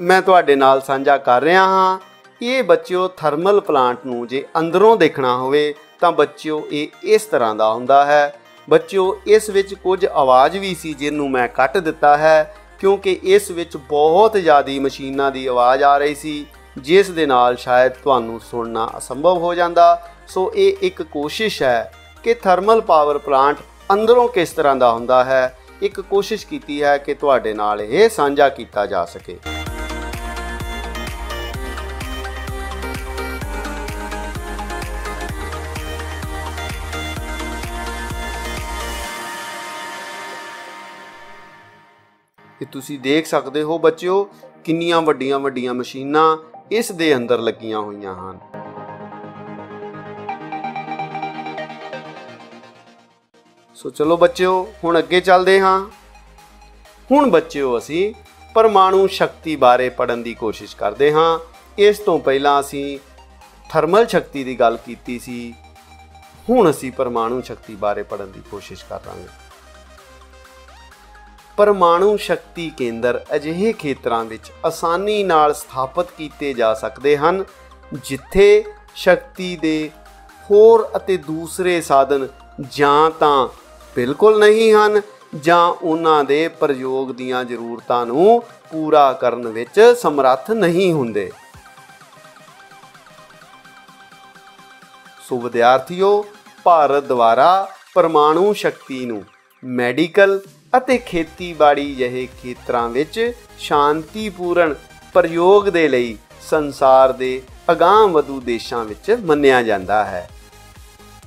ਮੈਂ ਤੁਹਾਡੇ ਨਾਲ ਸਾਂਝਾ ਕਰ ਰਿਹਾ ਹਾਂ। ਇਹ ਬੱਚਿਓ, ਥਰਮਲ ਪਲਾਂਟ ਨੂੰ ਜੇ ਅੰਦਰੋਂ ਦੇਖਣਾ ਹੋਵੇ, ਤਾਂ ਬੱਚਿਓ, ਇਹ ਇਸ ਤਰ੍ਹਾਂ ਦਾ ਹੁੰਦਾ ਹੈ ਬੱਚਿਓ, ਇਸ ਵਿੱਚ ਕੁਝ ਆਵਾਜ਼ ਵੀ ਸੀ ਜਿਹਨੂੰ ਮੈਂ ਕੱਟ ਦਿੱਤਾ ਹੈ, ਕਿਉਂਕਿ ਇਸ ਵਿੱਚ ਬਹੁਤ ਜ਼ਿਆਦੀ ਮਸ਼ੀਨਾਂ ਦੀ ਆਵਾਜ਼ ਆ ਰਹੀ ਸੀ, ਜਿਸ ਦੇ ਨਾਲ ਸ਼ਾਇਦ ਤੁਹਾਨੂੰ ਸੁਣਨਾ ਅਸੰਭਵ ਹੋ ਜਾਂਦਾ। ਸੋ ਇਹ ਇੱਕ ਕੋਸ਼ਿਸ਼ ਹੈ ਕਿ ਥਰਮਲ ਪਾਵਰ ਪਲਾਂਟ ਅੰਦਰੋਂ ਕਿਸ ਤਰ੍ਹਾਂ ਦਾ ਹੁੰਦਾ ਹੈ, ਇੱਕ ਕੋਸ਼ਿਸ਼ ਕੀਤੀ ਹੈ ਕਿ ਤੁਹਾਡੇ ਨਾਲ ਇਹ ਸਾਂਝਾ ਕੀਤਾ ਜਾ ਸਕੇ। ਤੁਸੀਂ ਦੇਖ ਸਕਦੇ ਹੋ ਬੱਚਿਓ, ਕਿੰਨੀਆਂ ਵੱਡੀਆਂ ਵੱਡੀਆਂ ਮਸ਼ੀਨਾਂ ਇਸ ਦੇ ਅੰਦਰ ਲੱਗੀਆਂ ਹੋਈਆਂ ਹਨ। ਸੋ ਚਲੋ ਬੱਚਿਓ, ਹੁਣ ਅੱਗੇ ਚੱਲਦੇ ਹਾਂ। ਹੁਣ ਬੱਚਿਓ, ਅਸੀਂ ਪਰਮਾਣੂ ਸ਼ਕਤੀ ਬਾਰੇ ਪੜਨ ਦੀ ਕੋਸ਼ਿਸ਼ ਕਰਦੇ ਹਾਂ। ਇਸ ਤੋਂ ਪਹਿਲਾਂ ਅਸੀਂ ਥਰਮਲ ਸ਼ਕਤੀ ਦੀ ਗੱਲ ਕੀਤੀ ਸੀ। ਹੁਣ ਅਸੀਂ ਪਰਮਾਣੂ ਸ਼ਕਤੀ ਬਾਰੇ ਪੜਨ ਦੀ ਕੋਸ਼ਿਸ਼ ਕਰਾਂਗੇ। ਪਰਮਾਣੂ ਸ਼ਕਤੀ ਕੇਂਦਰ ਅਜਿਹੇ ਖੇਤਰਾਂ ਵਿੱਚ ਆਸਾਨੀ ਨਾਲ ਸਥਾਪਿਤ ਕੀਤੇ ਜਾ ਸਕਦੇ ਹਨ, ਜਿੱਥੇ ਸ਼ਕਤੀ ਦੇ ਹੋਰ ਅਤੇ ਦੂਸਰੇ ਸਾਧਨ ਜਾਂ ਤਾਂ ਬਿਲਕੁਲ ਨਹੀਂ ਹਨ ਜਾਂ ਉਹਨਾਂ ਦੇ ਪ੍ਰਯੋਗ ਦੀਆਂ ਜ਼ਰੂਰਤਾਂ ਨੂੰ ਪੂਰਾ ਕਰਨ ਵਿੱਚ ਸਮਰੱਥ ਨਹੀਂ ਹੁੰਦੇ। ਸੋ ਵਿਦਿਆਰਥੀਓ, ਭਾਰਤ ਦੁਆਰਾ ਪਰਮਾਣੂ ਸ਼ਕਤੀ ਨੂੰ ਮੈਡੀਕਲ ਅਤੇ ਖੇਤੀਬਾੜੀ ਜਿਹੇ ਖੇਤਰਾਂ ਵਿੱਚ ਸ਼ਾਂਤੀਪੂਰਨ ਪ੍ਰਯੋਗ ਦੇ ਲਈ ਸੰਸਾਰ ਦੇ ਅਗਾਂਹ-ਵਧੂ ਦੇਸ਼ਾਂ ਵਿੱਚ ਮੰਨਿਆ ਜਾਂਦਾ ਹੈ।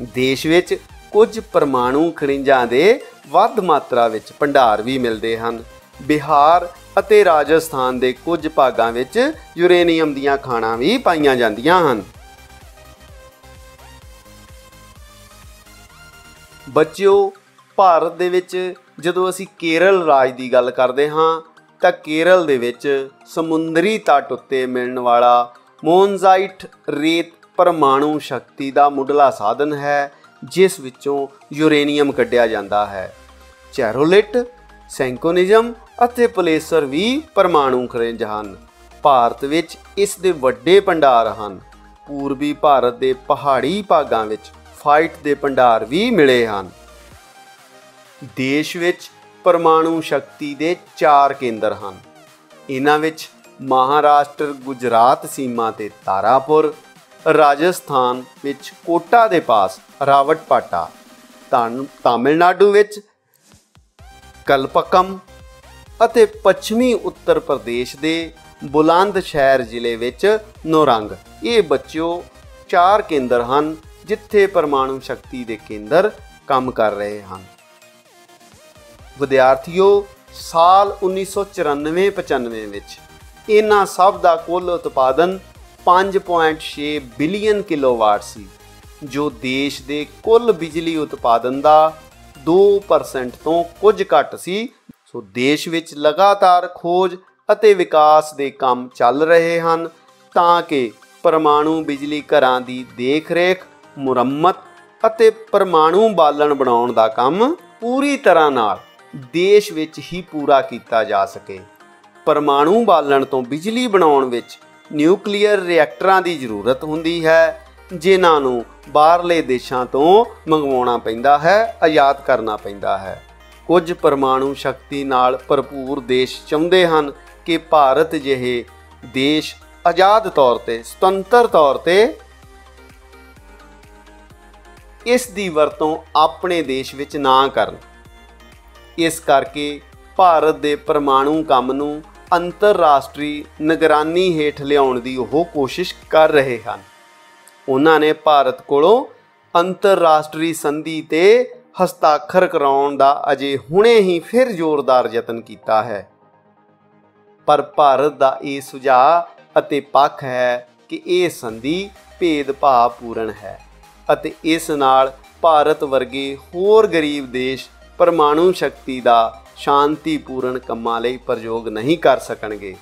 ਦੇਸ਼ ਵਿੱਚ ਕੁਝ ਪਰਮਾਣੂ ਖਣਿਜਾਂ ਦੇ ਵੱਧ ਮਾਤਰਾ ਵਿੱਚ ਭੰਡਾਰ ਵੀ ਮਿਲਦੇ ਹਨ। ਬਿਹਾਰ ਅਤੇ ਰਾਜਸਥਾਨ ਦੇ ਕੁਝ ਭਾਗਾਂ ਵਿੱਚ ਯੂਰੇਨੀਅਮ ਦੀਆਂ ਖਾਣਾਂ ਵੀ ਪਾਈਆਂ ਜਾਂਦੀਆਂ ਹਨ। ਬੱਚਿਓ, ਭਾਰਤ ਦੇ ਵਿੱਚ ਜਦੋਂ ਅਸੀਂ ਕੇਰਲ ਰਾਜ ਦੀ ਗੱਲ ਕਰਦੇ ਹਾਂ, ਤਾਂ ਕੇਰਲ ਦੇ ਵਿੱਚ ਸਮੁੰਦਰੀ ਤੱਟ ਉੱਤੇ ਮਿਲਣ ਵਾਲਾ ਮੋਨਜ਼ਾਈਟ ਰੇਤ ਪਰਮਾਣੂ ਸ਼ਕਤੀ ਦਾ ਮੁੱਢਲਾ ਸਾਧਨ ਹੈ, ਜਿਸ ਵਿੱਚੋਂ ਯੂਰੇਨੀਅਮ ਕੱਢਿਆ ਜਾਂਦਾ ਹੈ। ਚੈਰੋਲਿਟ, ਸੈਂਕੋਨਿਜ਼ਮ ਅਤੇ ਪਲੇਸਰ ਵੀ ਪਰਮਾਣੂ ਖਣਿਜ ਹਨ। ਭਾਰਤ ਵਿੱਚ ਇਸ ਦੇ ਵੱਡੇ ਭੰਡਾਰ ਹਨ। ਪੂਰਬੀ ਭਾਰਤ ਦੇ ਪਹਾੜੀ ਭਾਗਾਂ ਵਿੱਚ ਫਾਈਟ ਦੇ ਭੰਡਾਰ ਵੀ ਮਿਲੇ ਹਨ। ਦੇਸ਼ ਵਿੱਚ ਪਰਮਾਣੂ ਸ਼ਕਤੀ ਦੇ 4 ਕੇਂਦਰ ਹਨ। ਇਹਨਾਂ ਵਿੱਚ ਮਹਾਰਾਸ਼ਟਰ, ਗੁਜਰਾਤ ਸੀਮਾ ਤੇ ਤਾਰਾਪੁਰ, ਰਾਜਸਥਾਨ ਵਿੱਚ ਕੋਟਾ ਦੇ ਪਾਸ ਰਾਵਟਪਾਟਾ ਤਾਮਿਲਨਾਡੂ ਵਿੱਚ ਕਲਪਕਮ ਅਤੇ ਪੱਛਮੀ ਉੱਤਰ ਪ੍ਰਦੇਸ਼ ਦੇ ਬੁਲੰਦ ਸ਼ਹਿਰ ਜ਼ਿਲ੍ਹੇ ਵਿੱਚ ਨੋਰੰਗ। ਇਹ ਬੱਚਿਓ ਚਾਰ ਕੇਂਦਰ ਹਨ ਜਿੱਥੇ ਪਰਮਾਣੂ ਸ਼ਕਤੀ ਦੇ ਕੇਂਦਰ ਕੰਮ ਕਰ ਰਹੇ ਹਨ। ਵਿਦਿਆਰਥੀਓ, ਸਾਲ 1994-95 ਵਿੱਚ ਇਹਨਾਂ ਸਭ ਦਾ ਕੁੱਲ ਉਤਪਾਦਨ 5.6 ਬਿਲੀਅਨ ਕਿਲੋਵਾਟ ਸੀ, ਜੋ ਦੇਸ਼ ਦੇ ਕੁੱਲ ਬਿਜਲੀ ਉਤਪਾਦਨ ਦਾ 2% ਤੋਂ ਕੁਝ ਘੱਟ ਸੀ। ਸੋ ਦੇਸ਼ ਵਿੱਚ ਲਗਾਤਾਰ ਖੋਜ ਅਤੇ ਵਿਕਾਸ ਦੇ ਕੰਮ ਚੱਲ ਰਹੇ ਹਨ, ਤਾਂ ਕਿ ਪਰਮਾਣੂ ਬਿਜਲੀ ਘਰਾਂ ਦੀ ਦੇਖ-ਰੇਖ, ਮੁਰੰਮਤ ਅਤੇ ਪਰਮਾਣੂ ਬਾਲਣ ਬਣਾਉਣ ਦਾ ਕੰਮ ਪੂਰੀ ਤਰ੍ਹਾਂ ਨਾਲ ਦੇਸ਼ ਵਿੱਚ ਹੀ ਪੂਰਾ ਕੀਤਾ ਜਾ ਸਕੇ। ਪਰਮਾਣੂ ਬਾਲਣ ਤੋਂ ਬਿਜਲੀ ਬਣਾਉਣ ਵਿੱਚ ਨਿਊਕਲੀਅਰ ਰਿਐਕਟਰਾਂ ਦੀ ਜ਼ਰੂਰਤ ਹੁੰਦੀ ਹੈ, ਜਿਨ੍ਹਾਂ ਨੂੰ ਬਾਹਰਲੇ ਦੇਸ਼ਾਂ ਤੋਂ ਮੰਗਵਾਉਣਾ ਪੈਂਦਾ ਹੈ ਆਯਾਤ ਕਰਨਾ ਪੈਂਦਾ ਹੈ। ਕੁਝ ਪਰਮਾਣੂ ਸ਼ਕਤੀ ਨਾਲ ਭਰਪੂਰ ਦੇਸ਼ ਚਾਹੁੰਦੇ ਹਨ ਕਿ ਭਾਰਤ ਜਿਹੇ ਦੇਸ਼ ਆਜ਼ਾਦ ਤੌਰ ਤੇ, ਸੁਤੰਤਰ ਤੌਰ ਤੇ ਇਸ ਦੀ ਵਰਤੋਂ ਆਪਣੇ ਦੇਸ਼ ਵਿੱਚ ਨਾ ਕਰਨ। ਇਸ ਕਰਕੇ ਭਾਰਤ ਦੇ ਪਰਮਾਣੂ ਕੰਮ ਨੂੰ ਅੰਤਰਰਾਸ਼ਟਰੀ ਨਿਗਰਾਨੀ ਹੇਠ ਲਿਆਉਣ ਦੀ ਉਹ ਕੋਸ਼ਿਸ਼ ਕਰ ਰਹੇ ਹਨ। ਉਹਨਾਂ ਨੇ ਭਾਰਤ ਕੋਲੋਂ ਅੰਤਰਰਾਸ਼ਟਰੀ ਸੰਧੀ ਤੇ ਹਸਤਾਖਰ ਕਰਾਉਣ ਦਾ ਅਜੇ ਹੁਣੇ ਹੀ ਫਿਰ ਜ਼ੋਰਦਾਰ ਯਤਨ ਕੀਤਾ ਹੈ। ਪਰ ਭਾਰਤ ਦਾ ਇਹ ਸੁਝਾਅ ਅਤੇ ਪੱਖ ਹੈ ਕਿ ਇਹ ਸੰਧੀ ਭੇਦਭਾਵਪੂਰਨ ਹੈ ਅਤੇ ਇਸ ਨਾਲ ਭਾਰਤ ਵਰਗੇ ਹੋਰ ਗਰੀਬ ਦੇਸ਼ ਪਰਮਾਣੂ ਸ਼ਕਤੀ ਦਾ ਸ਼ਾਂਤੀਪੂਰਨ ਕੰਮਾਂ ਲਈ ਪ੍ਰਯੋਗ ਨਹੀਂ ਕਰ ਸਕਣਗੇ।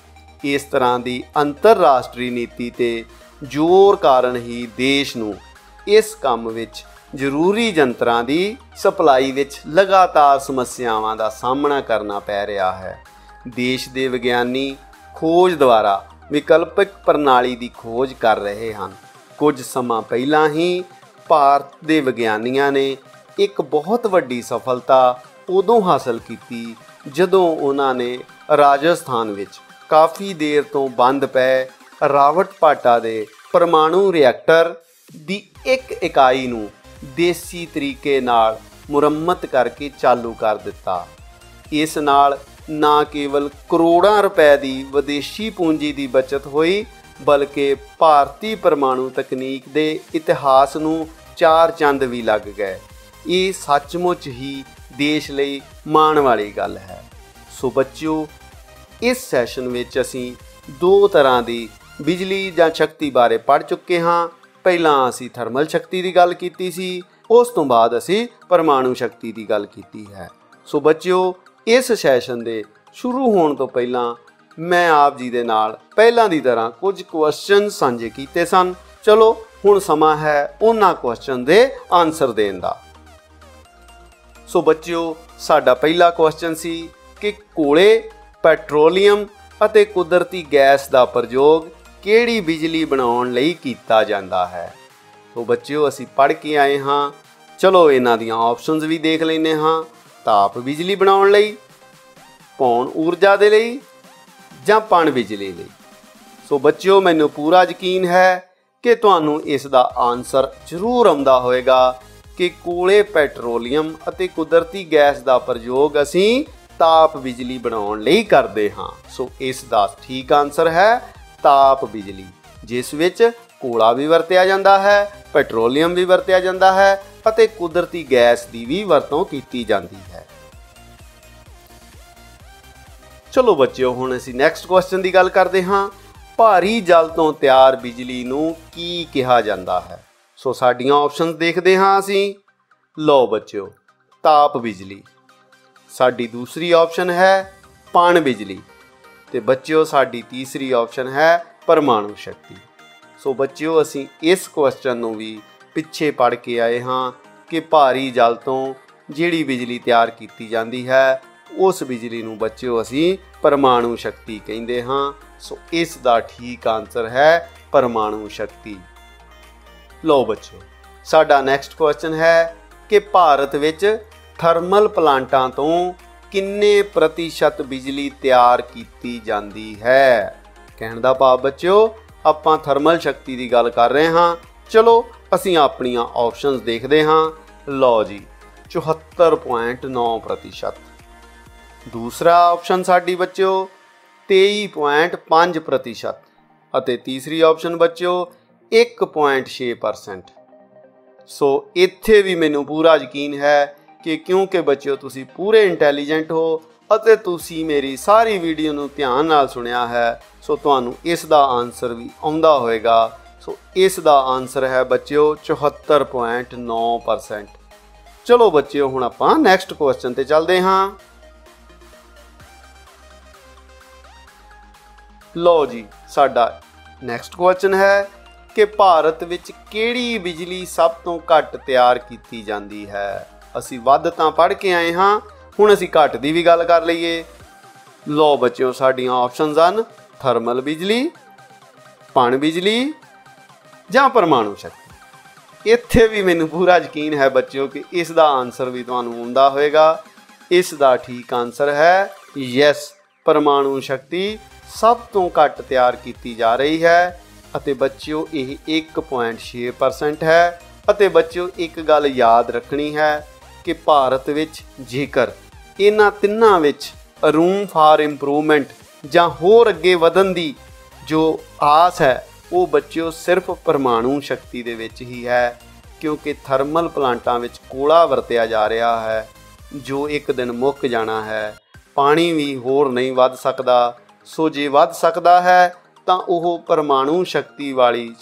ਇਸ ਤਰ੍ਹਾਂ ਦੀ ਅੰਤਰਰਾਸ਼ਟਰੀ ਨੀਤੀ ਤੇ ਜ਼ੋਰ ਕਾਰਨ ਹੀ ਦੇਸ਼ ਨੂੰ ਇਸ ਕੰਮ ਵਿੱਚ ਜ਼ਰੂਰੀ ਯੰਤਰਾਂ ਦੀ ਸਪਲਾਈ ਵਿੱਚ ਲਗਾਤਾਰ ਸਮੱਸਿਆਵਾਂ ਦਾ ਸਾਹਮਣਾ ਕਰਨਾ ਪੈ ਰਿਹਾ ਹੈ। ਦੇਸ਼ ਦੇ ਵਿਗਿਆਨੀ ਖੋਜ ਦੁਆਰਾ ਵਿਕਲਪਿਕ ਪ੍ਰਣਾਲੀ ਦੀ ਖੋਜ ਕਰ ਰਹੇ ਹਨ। ਕੁਝ ਸਮਾਂ ਪਹਿਲਾਂ ਹੀ ਭਾਰਤ ਦੇ ਵਿਗਿਆਨੀਆਂ ਨੇ ਇੱਕ ਬਹੁਤ ਵੱਡੀ ਸਫਲਤਾ ਉਦੋਂ ਹਾਸਲ ਕੀਤੀ ਜਦੋਂ ਉਹਨਾਂ ਨੇ ਰਾਜਸਥਾਨ ਵਿੱਚ ਕਾਫੀ ਦੇਰ ਤੋਂ ਬੰਦ ਪਏ ਰਾਵਟ ਰਾਵਟਪਾਟਾ ਦੇ ਪਰਮਾਣੂ ਰਿਐਕਟਰ ਦੀ ਇੱਕ ਇਕਾਈ ਨੂੰ ਦੇਸੀ ਤਰੀਕੇ ਨਾਲ ਮੁਰੰਮਤ ਕਰਕੇ ਚਾਲੂ ਕਰ ਦਿੱਤਾ। ਇਸ ਨਾਲ ਨਾ ਕੇਵਲ ਕਰੋੜਾਂ ਰੁਪਏ ਦੀ ਵਿਦੇਸ਼ੀ ਪੂੰਜੀ ਦੀ ਬਚਤ ਹੋਈ, ਬਲਕਿ ਭਾਰਤੀ ਪਰਮਾਣੂ ਤਕਨੀਕ ਦੇ ਇਤਿਹਾਸ ਨੂੰ ਚਾਰ ਚੰਦ ਵੀ ਲੱਗ ਗਏ। ਇਹ ਸੱਚਮੁੱਚ ਹੀ ਦੇਸ਼ ਲਈ ਮਾਣ ਵਾਲੀ ਗੱਲ ਹੈ। ਸੋ ਬੱਚਿਓ, ਇਸ ਸੈਸ਼ਨ ਵਿੱਚ ਅਸੀਂ ਦੋ ਤਰ੍ਹਾਂ ਦੀ ਬਿਜਲੀ ਜਾਂ ਸ਼ਕਤੀ ਬਾਰੇ ਪੜ੍ਹ ਚੁੱਕੇ ਹਾਂ। ਪਹਿਲਾਂ ਅਸੀਂ ਥਰਮਲ ਸ਼ਕਤੀ ਦੀ ਗੱਲ ਕੀਤੀ ਸੀ, ਉਸ ਤੋਂ ਬਾਅਦ ਅਸੀਂ ਪਰਮਾਣੂ ਸ਼ਕਤੀ ਦੀ ਗੱਲ ਕੀਤੀ ਹੈ। ਸੋ ਬੱਚਿਓ, ਇਸ ਸੈਸ਼ਨ ਦੇ ਸ਼ੁਰੂ ਹੋਣ ਤੋਂ ਪਹਿਲਾਂ ਮੈਂ ਆਪ ਜੀ ਦੇ ਨਾਲ ਪਹਿਲਾਂ ਦੀ ਤਰ੍ਹਾਂ ਕੁਝ ਕੁਐਸਚਨ ਸਾਂਝੇ ਕੀਤੇ ਸਨ। ਚਲੋ, ਹੁਣ ਸਮਾਂ ਹੈ ਉਹਨਾਂ ਕੁਐਸਚਨ ਦੇ ਆਨਸਰ ਦੇਣ ਦਾ। ਸੋ ਬੱਚਿਓ, ਸਾਡਾ ਪਹਿਲਾ ਕੁਐਸਚਨ ਸੀ ਕਿ ਕੋਲੇ ਪੈਟਰੋਲੀਅਮ ਅਤੇ ਕੁਦਰਤੀ ਗੈਸ ਦਾ ਪ੍ਰਯੋਗ ਕਿਹੜੀ ਬਿਜਲੀ ਬਣਾਉਣ ਲਈ ਕੀਤਾ ਜਾਂਦਾ ਹੈ? ਸੋ ਬੱਚਿਓ, ਅਸੀਂ ਪੜ੍ਹ ਕੇ ਆਏ ਹਾਂ। ਚਲੋ, ਇਹਨਾਂ ਦੀਆਂ ਆਪਸ਼ਨਸ ਵੀ ਦੇਖ ਲੈਨੇ ਹਾਂ। ਤਾਪ ਬਿਜਲੀ ਬਣਾਉਣ ਲਈ, ਪੌਣ ਊਰਜਾ ਦੇ ਲਈ ਜਾਂ ਪਣ ਬਿਜਲੀ ਲਈ? ਸੋ ਬੱਚਿਓ, ਮੈਨੂੰ ਪੂਰਾ ਯਕੀਨ ਹੈ ਕਿ ਤੁਹਾਨੂੰ ਇਸ ਦਾ ਆਨਸਰ ਜ਼ਰੂਰ ਆਉਂਦਾ ਹੋਵੇਗਾ। ਕਿ ਕੋਲੇ ਪੈਟਰੋਲੀਅਮ ਅਤੇ ਕੁਦਰਤੀ ਗੈਸ ਦਾ ਪ੍ਰਯੋਗ ਅਸੀਂ ਤਾਪ ਬਿਜਲੀ ਬਣਾਉਣ ਲਈ ਕਰਦੇ ਹਾਂ। ਸੋ ਇਸ ਦਾ ਠੀਕ ਆਨਸਰ ਹੈ ਤਾਪ ਬਿਜਲੀ, ਜਿਸ ਵਿੱਚ ਕੋਲਾ ਵੀ ਵਰਤਿਆ ਜਾਂਦਾ ਹੈ, ਪੈਟਰੋਲੀਅਮ ਵੀ ਵਰਤਿਆ ਜਾਂਦਾ ਹੈ ਅਤੇ ਕੁਦਰਤੀ ਗੈਸ ਦੀ ਵੀ ਵਰਤੋਂ ਕੀਤੀ ਜਾਂਦੀ ਹੈ। ਚਲੋ ਬੱਚਿਓ, ਹੁਣ ਅਸੀਂ ਨੈਕਸਟ ਕੁਐਸਚਨ ਦੀ ਗੱਲ ਕਰਦੇ ਹਾਂ। ਭਾਰੀ ਜਲ ਤੋਂ ਤਿਆਰ ਬਿਜਲੀ ਨੂੰ ਕੀ ਕਿਹਾ ਜਾਂਦਾ ਹੈ? ਸੋ ਸਾਡੀਆਂ ਆਪਸ਼ਨਸ ਦੇਖਦੇ ਹਾਂ ਅਸੀਂ। ਲਓ ਬੱਚਿਓ, ਤਾਪ ਬਿਜਲੀ। ਸਾਡੀ ਦੂਸਰੀ ਆਪਸ਼ਨ ਹੈ ਪਾਣ ਬਿਜਲੀ। ਤੇ ਬੱਚਿਓ, ਸਾਡੀ ਤੀਸਰੀ ਆਪਸ਼ਨ ਹੈ ਪਰਮਾਣੂ ਸ਼ਕਤੀ। ਸੋ ਬੱਚਿਓ, ਅਸੀਂ ਇਸ ਕੁਐਸਚਨ ਨੂੰ ਵੀ ਪਿੱਛੇ ਪੜ ਕੇ ਆਏ ਹਾਂ ਕਿ ਭਾਰੀ ਜਲ ਤੋਂ ਜਿਹੜੀ ਬਿਜਲੀ ਤਿਆਰ ਕੀਤੀ ਜਾਂਦੀ ਹੈ, ਉਸ ਬਿਜਲੀ ਨੂੰ ਬੱਚਿਓ, ਅਸੀਂ ਪਰਮਾਣੂ ਸ਼ਕਤੀ ਕਹਿੰਦੇ ਹਾਂ। ਸੋ ਇਸ ਦਾ ਠੀਕ ਆਨਸਰ ਹੈ ਪਰਮਾਣੂ ਸ਼ਕਤੀ। ਲਓ ਬੱਚਿਓ, ਸਾਡਾ ਨੈਕਸਟ ਕੁਐਸਚਨ ਹੈ ਕਿ ਭਾਰਤ ਵਿੱਚ ਥਰਮਲ ਪਲਾਂਟਾਂ ਤੋਂ ਕਿੰਨੇ ਪ੍ਰਤੀਸ਼ਤ ਬਿਜਲੀ ਤਿਆਰ ਕੀਤੀ ਜਾਂਦੀ ਹੈ? ਕਹਿਣ ਦਾ ਭਾਵ ਬੱਚਿਓ, ਆਪਾਂ ਥਰਮਲ ਸ਼ਕਤੀ ਦੀ ਗੱਲ ਕਰ ਰਹੇ ਹਾਂ। ਚਲੋ, ਅਸੀਂ ਆਪਣੀਆਂ ਆਪਸ਼ਨਸ ਦੇਖਦੇ ਹਾਂ। ਲਓ ਜੀ 74.9% ਦੂਸਰਾ ਆਪਸ਼ਨ ਸਾਡੀ ਬੱਚਿਓ 23.5% ਅਤੇ ਤੀਸਰੀ ਆਪਸ਼ਨ ਬੱਚਿਓ 1.6% ਸੋ ਇੱਥੇ ਵੀ ਮੈਨੂੰ ਪੂਰਾ ਯਕੀਨ ਹੈ ਕਿ ਕਿਉਂਕਿ ਬੱਚਿਓ, ਤੁਸੀਂ ਪੂਰੇ ਇੰਟੈਲੀਜੈਂਟ ਹੋ ਅਤੇ ਤੁਸੀਂ ਮੇਰੀ ਸਾਰੀ ਵੀਡੀਓ ਨੂੰ ਧਿਆਨ ਨਾਲ ਸੁਣਿਆ ਹੈ। ਸੋ ਤੁਹਾਨੂੰ ਇਸ ਦਾ ਆਨਸਰ ਵੀ ਆਉਂਦਾ ਹੋਵੇਗਾ। ਸੋ ਇਸ ਦਾ ਆਨਸਰ ਹੈ ਬੱਚਿਓ 74.9% ਚਲੋ ਬੱਚਿਓ, ਹੁਣ ਆਪਾਂ ਨੈਕਸਟ ਕੁਐਸਚਨ ਤੇ ਚੱਲਦੇ ਹਾਂ। ਲਓ ਜੀ, ਸਾਡਾ ਨੈਕਸਟ ਕੁਐਸਚਨ ਹੈ। ਕਿ ਭਾਰਤ ਵਿੱਚ ਕਿਹੜੀ ਬਿਜਲੀ ਸਭ ਤੋਂ ਘੱਟ ਤਿਆਰ ਕੀਤੀ ਜਾਂਦੀ ਹੈ? ਅਸੀਂ ਵੱਧ ਤਾਂ ਪੜ੍ਹ ਕੇ ਆਏ ਹਾਂ, ਹੁਣ ਅਸੀਂ ਘੱਟ ਦੀ ਵੀ ਗੱਲ ਕਰ ਲਈਏ। ਲਓ ਬੱਚਿਓ, ਸਾਡੀਆਂ ਆਪਸ਼ਨਸ ਹਨ ਥਰਮਲ ਬਿਜਲੀ, ਪਣ ਬਿਜਲੀ ਜਾਂ ਪਰਮਾਣੂ ਸ਼ਕਤੀ। ਇੱਥੇ ਵੀ ਮੈਨੂੰ ਪੂਰਾ ਯਕੀਨ ਹੈ ਬੱਚਿਓ ਕਿ ਇਸ ਦਾ ਆਨਸਰ ਵੀ ਤੁਹਾਨੂੰ ਆਉਂਦਾ ਹੋਵੇਗਾ। ਇਸ ਦਾ ਠੀਕ ਆਨਸਰ ਹੈ ਯੈਸ ਪਰਮਾਣੂ ਸ਼ਕਤੀ ਸਭ ਤੋਂ ਘੱਟ ਤਿਆਰ ਕੀਤੀ ਜਾ ਰਹੀ ਹੈ। ਅਤੇ ਬੱਚਿਓ, ਇਹ 1.6% ਹੈ ਅਤੇ ਬੱਚਿਓ, ਇੱਕ ਗੱਲ ਯਾਦ ਰੱਖਣੀ ਹੈ ਕਿ ਭਾਰਤ ਵਿੱਚ ਜੇਕਰ ਇਹਨਾਂ ਤਿੰਨਾਂ ਵਿੱਚ ਰੂਮ ਫਾਰ ਇੰਪਰੂਵਮੈਂਟ ਜਾਂ ਹੋਰ ਅੱਗੇ ਵਧਣ ਦੀ ਜੋ ਆਸ ਹੈ, ਉਹ ਬੱਚਿਓ ਸਿਰਫ ਪਰਮਾਣੂ ਸ਼ਕਤੀ ਦੇ ਵਿੱਚ ਹੀ ਹੈ, ਕਿਉਂਕਿ ਥਰਮਲ ਪਲਾਂਟਾਂ ਵਿੱਚ ਕੋਲਾ ਵਰਤਿਆ ਜਾ ਰਿਹਾ ਹੈ, ਜੋ ਇੱਕ ਦਿਨ ਮੁੱਕ ਜਾਣਾ ਹੈ, ਪਾਣੀ ਵੀ ਹੋਰ ਨਹੀਂ ਵੱਧ ਸਕਦਾ। ਸੋ ਜੇ ਵੱਧ ਸਕਦਾ ਹੈ ਤਾਂ ਉਹ ਪਰਮਾਣੂ ਸ਼ਕਤੀ ਵਾਲੀ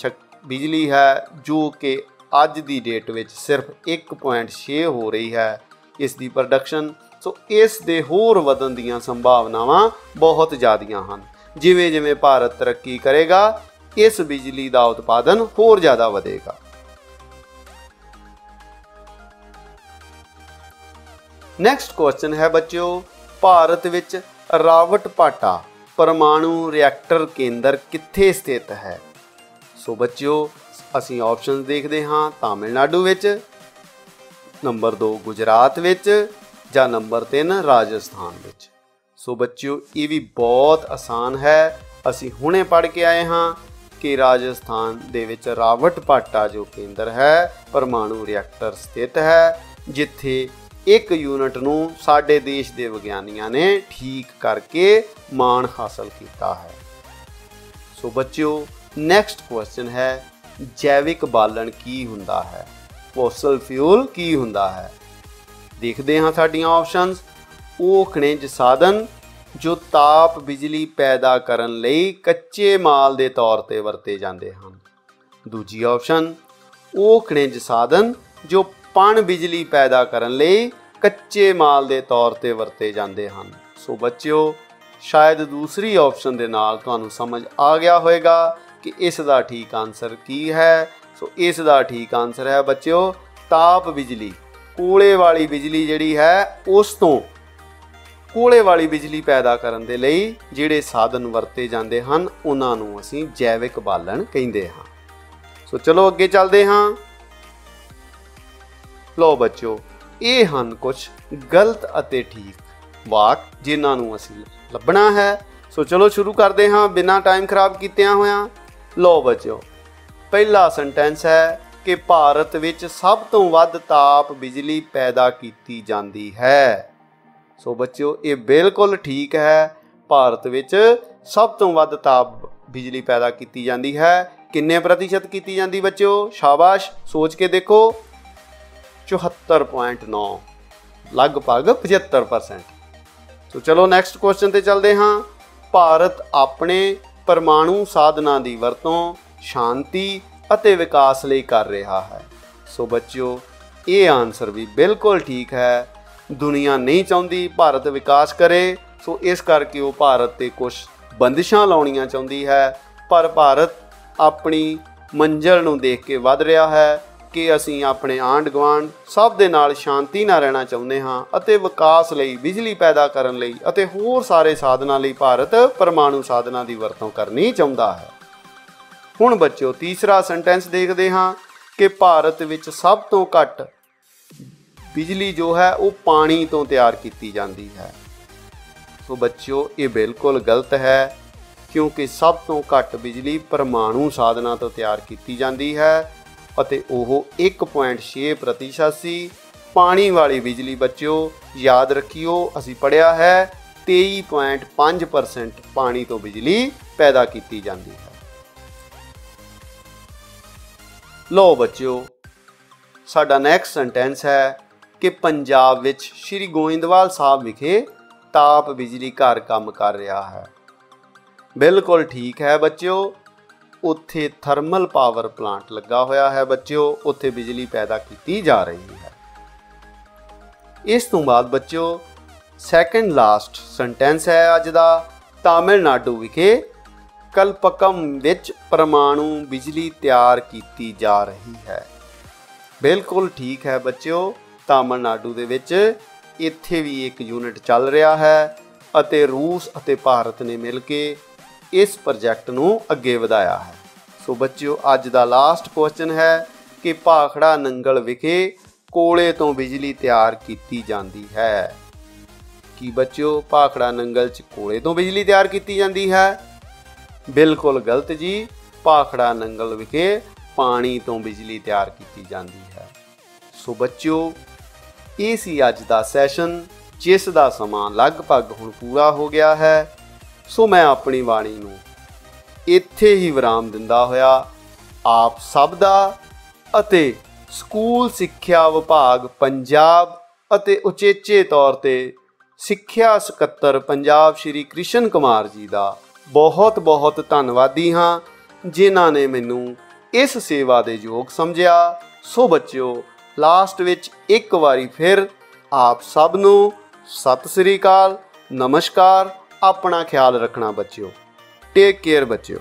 ਬਿਜਲੀ ਹੈ, ਜੋ ਕਿ ਅੱਜ ਦੀ ਡੇਟ ਵਿੱਚ ਸਿਰਫ 1.6 ਹੋ ਰਹੀ ਹੈ। ਇਸ ਦੀ ਪ੍ਰੋਡਕਸ਼ਨ ਸੋ ਇਸ ਦੇ ਹੋਰ ਵਧਣ ਦੀਆਂ ਸੰਭਾਵਨਾਵਾਂ ਬਹੁਤ ਜ਼ਿਆਦੀਆਂ ਹਨ। ਜਿਵੇਂ ਜਿਵੇਂ ਭਾਰਤ ਤਰੱਕੀ ਕਰੇਗਾ, ਇਸ ਬਿਜਲੀ ਦਾ ਉਤਪਾਦਨ ਹੋਰ ਜ਼ਿਆਦਾ ਵਧੇਗਾ। ਨੈਕਸਟ ਕੁਐਸਚਨ ਹੈ ਬੱਚਿਓ, ਭਾਰਤ ਵਿੱਚ ਰਾਵਟ ਪਾਟਾ। ਪਰਮਾਣੂ ਰਿਐਕਟਰ ਕੇਂਦਰ ਕਿੱਥੇ ਸਥਿਤ ਹੈ? ਸੋ ਬੱਚਿਓ, ਅਸੀਂ ਆਪਸ਼ਨਸ ਦੇਖਦੇ ਹਾਂ ਤਾਮਿਲਨਾਡੂ ਵਿੱਚ ਨੰਬਰ 2 ਗੁਜਰਾਤ ਵਿੱਚ, ਜਾਂ ਨੰਬਰ 3 ਰਾਜਸਥਾਨ ਵਿੱਚ। ਸੋ ਬੱਚਿਓ, ਇਹ ਵੀ ਬਹੁਤ ਆਸਾਨ ਹੈ। ਅਸੀਂ ਹੁਣੇ ਪੜ੍ਹ ਕੇ ਆਏ ਹਾਂ ਕਿ ਰਾਜਸਥਾਨ ਦੇ ਵਿੱਚ ਰਾਵਟ ਪਾਟਾ ਜੋ ਕੇਂਦਰ ਹੈ, ਪਰਮਾਣੂ ਰਿਐਕਟਰ ਸਥਿਤ ਹੈ, ਜਿੱਥੇ ਇੱਕ ਯੂਨਿਟ ਨੂੰ ਸਾਡੇ ਦੇਸ਼ ਦੇ ਵਿਗਿਆਨੀਆਂ ਨੇ ਠੀਕ ਕਰਕੇ ਮਾਣ ਹਾਸਲ ਕੀਤਾ ਹੈ। ਸੋ ਬੱਚਿਓ ਨੈਕਸਟ ਕੁਐਸਚਨ ਹੈ, ਜੈਵਿਕ ਬਾਲਣ ਕੀ ਹੁੰਦਾ ਹੈ? ਫੋਸਲ ਫਿਊਲ ਕੀ ਹੁੰਦਾ ਹੈ? ਦੇਖਦੇ ਹਾਂ ਸਾਡੀਆਂ ਆਪਸ਼ਨਸ ਉਹ ਖਣਿਜ ਸਾਧਨ ਜੋ ਤਾਪ ਬਿਜਲੀ ਪੈਦਾ ਕਰਨ ਲਈ ਕੱਚੇ ਮਾਲ ਦੇ ਤੌਰ ਤੇ ਵਰਤੇ ਜਾਂਦੇ ਹਨ। ਦੂਜੀ ਆਪਸ਼ਨ ਉਹ ਖਣਿਜ ਸਾਧਨ ਜੋ ਪਣ ਬਿਜਲੀ ਪੈਦਾ ਕਰਨ ਲਈ ਕੱਚੇ ਮਾਲ ਦੇ ਤੌਰ ਤੇ ਵਰਤੇ ਜਾਂਦੇ ਹਨ। ਸੋ ਬੱਚਿਓ, ਸ਼ਾਇਦ ਦੂਸਰੀ ਆਪਸ਼ਨ ਦੇ ਨਾਲ ਤੁਹਾਨੂੰ ਸਮਝ ਆ ਗਿਆ ਹੋਵੇਗਾ ਕਿ ਇਸ ਦਾ ਠੀਕ ਆਨਸਰ ਕੀ ਹੈ। ਸੋ ਇਸ ਦਾ ਠੀਕ ਆਨਸਰ ਹੈ ਬੱਚਿਓ, ਤਾਪ ਬਿਜਲੀ। ਕੋਲੇ ਵਾਲੀ ਬਿਜਲੀ ਜਿਹੜੀ ਹੈ, ਉਸ ਤੋਂ ਕੋਲੇ ਵਾਲੀ ਬਿਜਲੀ ਪੈਦਾ ਕਰਨ ਦੇ ਲਈ ਜਿਹੜੇ ਸਾਧਨ ਵਰਤੇ ਜਾਂਦੇ ਹਨ, ਉਹਨਾਂ ਨੂੰ ਅਸੀਂ ਜੈਵਿਕ ਬਾਲਣ ਕਹਿੰਦੇ ਹਾਂ। ਸੋ ਚਲੋ ਅੱਗੇ ਚੱਲਦੇ ਹਾਂ। ਲੋ ਬੱਚਿਓ, ਇਹ ਹਨ ਕੁਝ ਗਲਤ ਅਤੇ ਠੀਕ ਵਾਕ ਜਿਨ੍ਹਾਂ ਨੂੰ ਅਸੀਂ ਲੱਭਣਾ ਹੈ। ਸੋ ਚਲੋ ਸ਼ੁਰੂ ਕਰਦੇ ਹਾਂ, ਬਿਨਾਂ ਟਾਈਮ ਖਰਾਬ ਕੀਤਿਆਂ ਹੋਇਆਂ। ਲੋ ਬੱਚਿਓ, ਪਹਿਲਾ ਸੈਂਟੈਂਸ ਹੈ ਕਿ ਭਾਰਤ ਵਿੱਚ ਸਭ ਤੋਂ ਵੱਧ ਤਾਪ ਬਿਜਲੀ ਪੈਦਾ ਕੀਤੀ ਜਾਂਦੀ ਹੈ। ਸੋ ਬੱਚਿਓ, ਇਹ ਬਿਲਕੁਲ ਠੀਕ ਹੈ। ਭਾਰਤ ਵਿੱਚ ਸਭ ਤੋਂ ਵੱਧ ਤਾਪ ਬਿਜਲੀ ਪੈਦਾ ਕੀਤੀ ਜਾਂਦੀ ਹੈ। ਕਿੰਨੇ ਪ੍ਰਤੀਸ਼ਤ ਕੀਤੀ ਜਾਂਦੀ ਬੱਚਿਓ? ਸ਼ਾਬਾਸ਼, ਸੋਚ ਕੇ ਦੇਖੋ। 74.9 ਲਗਭਗ 75% ਸੋ ਚਲੋ ਨੈਕਸਟ ਕੁਐਸਚਨ ਤੇ ਚੱਲਦੇ ਹਾਂ। ਭਾਰਤ ਆਪਣੇ ਪਰਮਾਣੂ ਸਾਧਨਾਂ ਦੀ ਵਰਤੋਂ ਸ਼ਾਂਤੀ ਅਤੇ ਵਿਕਾਸ ਲਈ ਕਰ ਰਿਹਾ ਹੈ। ਸੋ ਬੱਚਿਓ, ਇਹ ਆਨਸਰ ਵੀ ਬਿਲਕੁਲ ਠੀਕ ਹੈ। ਦੁਨੀਆ ਨਹੀਂ ਚਾਹੁੰਦੀ ਭਾਰਤ ਵਿਕਾਸ ਕਰੇ, ਸੋ ਇਸ ਕਰਕੇ ਉਹ ਭਾਰਤ ਤੇ ਕੁਝ ਬੰਦਿਸ਼ਾਂ ਲਾਉਣੀਆਂ ਚਾਹੁੰਦੀ ਹੈ। ਪਰ ਭਾਰਤ ਆਪਣੀ ਮੰਜ਼ਲ ਨੂੰ ਦੇਖ ਕੇ ਵੱਧ ਰਿਹਾ ਹੈ। ਕਿ ਅਸੀਂ ਆਪਣੇ ਆਂਡ ਗਵਾਂਡ ਸਭ ਦੇ ਨਾਲ ਸ਼ਾਂਤੀ ਨਾਲ ਰਹਿਣਾ ਚਾਹੁੰਦੇ ਹਾਂ ਅਤੇ ਵਿਕਾਸ ਲਈ, ਬਿਜਲੀ ਪੈਦਾ ਕਰਨ ਲਈ ਅਤੇ ਹੋਰ ਸਾਰੇ ਸਾਧਨਾਂ ਲਈ ਭਾਰਤ ਪਰਮਾਣੂ ਸਾਧਨਾਂ ਦੀ ਵਰਤੋਂ ਕਰਨੀ ਚਾਹੁੰਦਾ ਹੈ। ਹੁਣ ਬੱਚਿਓ, ਤੀਸਰਾ ਸੈਂਟੈਂਸ ਦੇਖਦੇ ਹਾਂ ਕਿ ਭਾਰਤ ਵਿੱਚ ਸਭ ਤੋਂ ਘੱਟ ਬਿਜਲੀ ਜੋ ਹੈ ਉਹ ਪਾਣੀ ਤੋਂ ਤਿਆਰ ਕੀਤੀ ਜਾਂਦੀ ਹੈ। ਸੋ ਬੱਚਿਓ, ਇਹ ਬਿਲਕੁਲ ਗਲਤ ਹੈ ਕਿਉਂਕਿ ਸਭ ਤੋਂ ਘੱਟ ਬਿਜਲੀ ਪਰਮਾਣੂ ਸਾਧਨਾਂ ਤੋਂ ਤਿਆਰ ਕੀਤੀ ਜਾਂਦੀ ਹੈ। ਅਤੇ ਉਹ 1.6% ਸੀ। ਪਾਣੀ ਵਾਲੀ ਬਿਜਲੀ ਬੱਚਿਓ, ਯਾਦ ਰੱਖਿਓ, ਅਸੀਂ ਪੜਿਆ ਹੈ 23.5% ਪਾਣੀ ਤੋਂ ਬਿਜਲੀ ਪੈਦਾ ਕੀਤੀ ਜਾਂਦੀ ਹੈ। ਲੋ ਬੱਚਿਓ, ਸਾਡਾ ਨੈਕਸਟ ਸੈਂਟੈਂਸ ਹੈ ਕਿ ਪੰਜਾਬ ਵਿੱਚ ਸ਼੍ਰੀ ਗੋਇੰਦਵਾਲ ਸਾਹਿਬ ਵਿਖੇ ਤਾਪ ਬਿਜਲੀ ਘਰ ਕੰਮ ਕਰ ਰਿਹਾ ਹੈ। ਬਿਲਕੁਲ ਠੀਕ ਹੈ ਬੱਚਿਓ ਉੱਥੇ ਥਰਮਲ ਪਾਵਰ ਪਲਾਂਟ ਲੱਗਾ ਹੋਇਆ ਹੈ ਬੱਚਿਓ, ਉੱਥੇ ਬਿਜਲੀ ਪੈਦਾ ਕੀਤੀ ਜਾ ਰਹੀ ਹੈ। ਇਸ ਤੋਂ ਬਾਅਦ ਬੱਚਿਓ ਸੈਕੰਡ ਲਾਸਟ ਸੈਂਟੈਂਸ ਹੈ ਅੱਜ ਦਾ ਤਾਮਿਲਨਾਡੂ ਵਿਖੇ। ਕਲਪਕਮ ਵਿੱਚ ਪਰਮਾਣੂ ਬਿਜਲੀ ਤਿਆਰ ਕੀਤੀ ਜਾ ਰਹੀ ਹੈ। ਬਿਲਕੁਲ ਠੀਕ ਹੈ ਬੱਚਿਓ, ਤਾਮਿਲਨਾਡੂ ਦੇ ਵਿੱਚ ਇੱਥੇ ਵੀ ਇੱਕ ਯੂਨਿਟ ਚੱਲ ਰਿਹਾ ਹੈ ਅਤੇ ਰੂਸ ਅਤੇ ਭਾਰਤ ਨੇ ਮਿਲ ਕੇ ਇਸ ਪ੍ਰੋਜੈਕਟ ਨੂੰ ਅੱਗੇ ਵਧਾਇਆ ਹੈ। ਸੋ ਬੱਚਿਓ, ਅੱਜ ਦਾ ਲਾਸਟ ਕੁਐਸਚਨ ਹੈ ਕਿ ਭਾਖੜਾ ਨੰਗਲ ਵਿਖੇ ਕੋਲੇ ਤੋਂ ਬਿਜਲੀ ਤਿਆਰ ਕੀਤੀ ਜਾਂਦੀ ਹੈ। ਕੀ ਬੱਚਿਓ, ਭਾਖੜਾ ਨੰਗਲ 'ਚ ਕੋਲੇ ਤੋਂ ਬਿਜਲੀ ਤਿਆਰ ਕੀਤੀ ਜਾਂਦੀ ਹੈ? ਬਿਲਕੁਲ ਗਲਤ ਜੀ। ਭਾਖੜਾ ਨੰਗਲ ਵਿਖੇ ਪਾਣੀ ਤੋਂ ਬਿਜਲੀ ਤਿਆਰ ਕੀਤੀ ਜਾਂਦੀ ਹੈ। ਸੋ ਬੱਚਿਓ, ਇਹ ਸੀ ਅੱਜ ਦਾ ਸੈਸ਼ਨ ਜਿਸ ਦਾ ਸਮਾਂ ਲਗਭਗ ਹੁਣ ਪੂਰਾ ਹੋ ਗਿਆ ਹੈ। ਸੋ ਮੈਂ ਆਪਣੀ ਬਾਣੀ ਨੂੰ ਇੱਥੇ ਹੀ ਵਿਰਾਮ ਦਿੰਦਾ ਹੋਇਆ ਆਪ ਸਭ ਦਾ ਅਤੇ ਸਕੂਲ ਸਿੱਖਿਆ ਵਿਭਾਗ ਪੰਜਾਬ ਅਤੇ ਉਚੇਚੇ ਤੌਰ ਤੇ ਸਿੱਖਿਆ ਸਕੱਤਰ ਪੰਜਾਬ ਸ਼੍ਰੀ ਕ੍ਰਿਸ਼ਨ ਕੁਮਾਰ ਜੀ ਦਾ ਬਹੁਤ ਬਹੁਤ ਧੰਨਵਾਦੀ ਹਾਂ, ਜਿਨ੍ਹਾਂ ਨੇ ਮੈਨੂੰ ਇਸ ਸੇਵਾ ਦੇ ਯੋਗ ਸਮਝਿਆ। ਸੋ ਬੱਚਿਓ, ਲਾਸਟ ਵਿੱਚ ਇੱਕ ਵਾਰੀ ਫਿਰ ਆਪ ਸਭ ਨੂੰ ਸਤਿ ਸ੍ਰੀ ਅਕਾਲ, ਨਮਸਕਾਰ। ਆਪਣਾ ਖਿਆਲ ਰੱਖਣਾ ਬੱਚਿਓ ਟੇਕ ਕੇਅਰ ਬੱਚਿਓ।